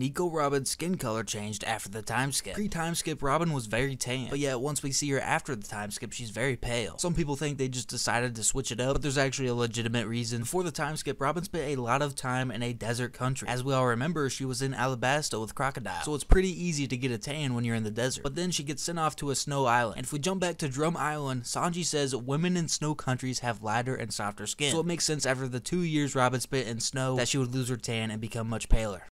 Nico Robin's skin color changed after the time skip. Pre-time skip, Robin was very tan, but yet once we see her after the time skip, she's very pale. Some people think they just decided to switch it up, but there's actually a legitimate reason. Before the time skip, Robin spent a lot of time in a desert country. As we all remember, she was in Alabasta with Crocodile, so it's pretty easy to get a tan when you're in the desert. But then she gets sent off to a snow island. And if we jump back to Drum Island, Sanji says women in snow countries have lighter and softer skin. So it makes sense after the two years Robin spent in snow that she would lose her tan and become much paler.